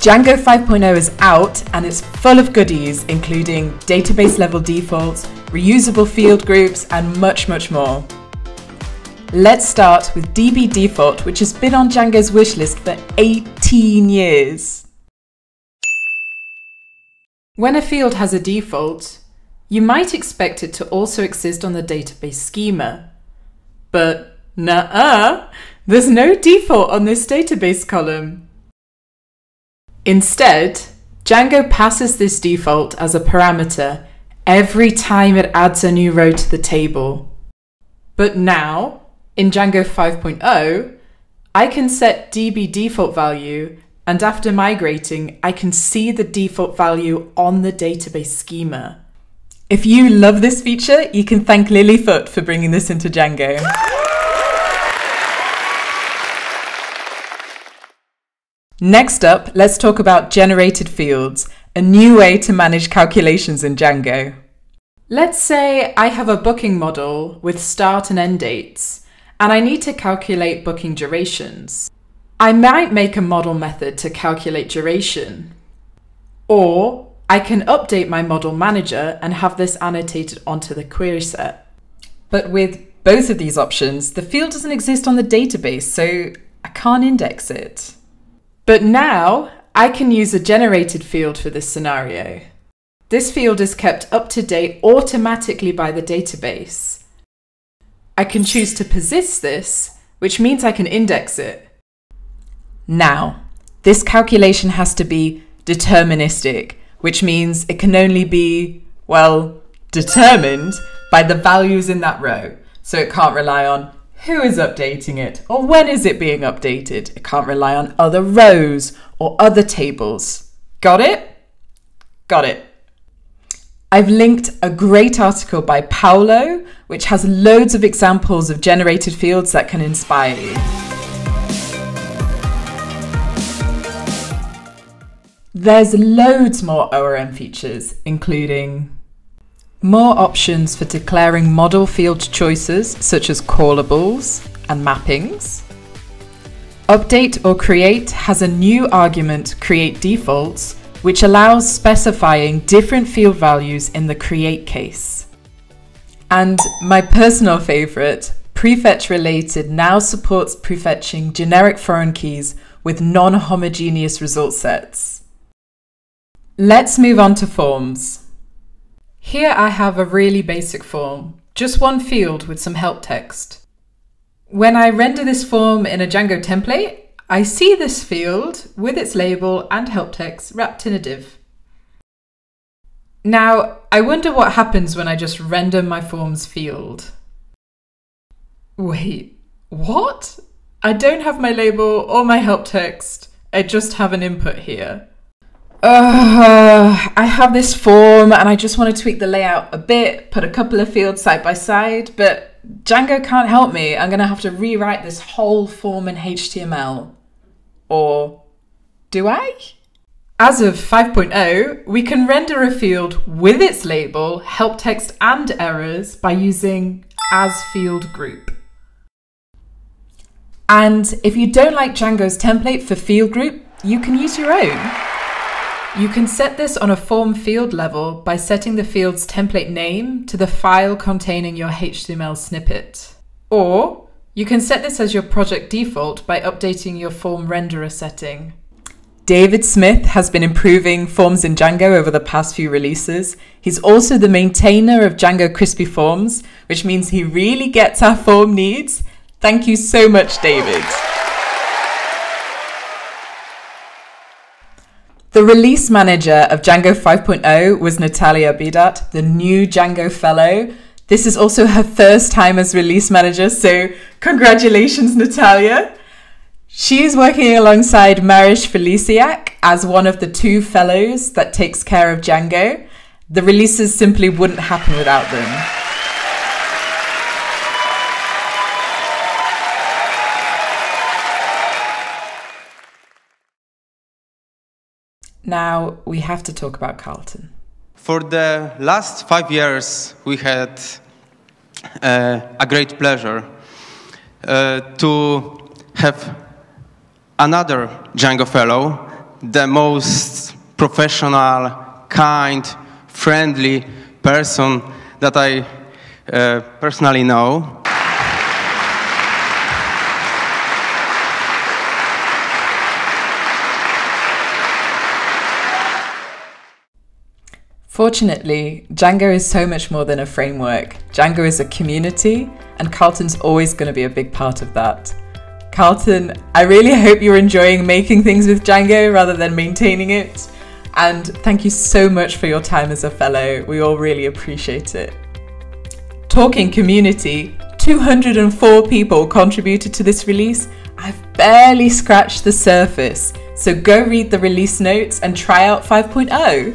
Django 5.0 is out and it's full of goodies, including database level defaults, reusable field groups, and much, much more. Let's start with DB default, which has been on Django's wishlist for 18 years. When a field has a default, you might expect it to also exist on the database schema. But nah, there's no default on this database column. Instead, Django passes this default as a parameter every time it adds a new row to the table. But now, in Django 5.0, I can set db default value and after migrating, I can see the default value on the database schema. If you love this feature, you can thank Lily Foote for bringing this into Django. Next up, let's talk about generated fields, a new way to manage calculations in Django. Let's say I have a booking model with start and end dates, and I need to calculate booking durations. I might make a model method to calculate duration. Or I can update my model manager and have this annotated onto the query set. But with both of these options, the field doesn't exist on the database, so I can't index it. But now I can use a generated field for this scenario. This field is kept up to date automatically by the database. I can choose to persist this, which means I can index it. Now, this calculation has to be deterministic, which means it can only be, well, determined by the values in that row. So it can't rely on who is updating it or when is it being updated? It can't rely on other rows or other tables. Got it? Got it. I've linked a great article by Paulo, which has loads of examples of generated fields that can inspire you. There's loads more ORM features, including more options for declaring model field choices such as callables and mappings. Update or create has a new argument create defaults which allows specifying different field values in the create case. And my personal favorite, prefetch related now supports prefetching generic foreign keys with non-homogeneous result sets. Let's move on to forms. Here I have a really basic form, just one field with some help text. When I render this form in a Django template, I see this field with its label and help text wrapped in a div. Now, I wonder what happens when I just render my form's field. Wait, what? I don't have my label or my help text, I just have an input here uh, I have this form and I just want to tweak the layout a bit, put a couple of fields side by side, but Django can't help me. I'm going to have to rewrite this whole form in HTML. Or do I? As of 5.0, we can render a field with its label, help text, and errors by using as field group. And if you don't like Django's template for field group, you can use your own. You can set this on a form field level by setting the field's template name to the file containing your HTML snippet. Or you can set this as your project default by updating your form renderer setting. David Smith has been improving forms in Django over the past few releases. He's also the maintainer of Django Crispy Forms, which means he really gets our form needs. Thank you so much, David. The release manager of Django 5.0 was Natalia Bidart, the new Django fellow. This is also her first time as release manager, so congratulations, Natalia. She's working alongside Mariusz Felisiak as one of the two fellows that takes care of Django. The releases simply wouldn't happen without them. Now we have to talk about Carlton. For the last five years, we had uh, a great pleasure uh, to have another Django fellow, the most professional, kind, friendly person that I uh, personally know. Fortunately, Django is so much more than a framework. Django is a community, and Carlton's always going to be a big part of that. Carlton, I really hope you're enjoying making things with Django rather than maintaining it. And thank you so much for your time as a fellow. We all really appreciate it. Talking community, 204 people contributed to this release. I've barely scratched the surface. So go read the release notes and try out 5.0.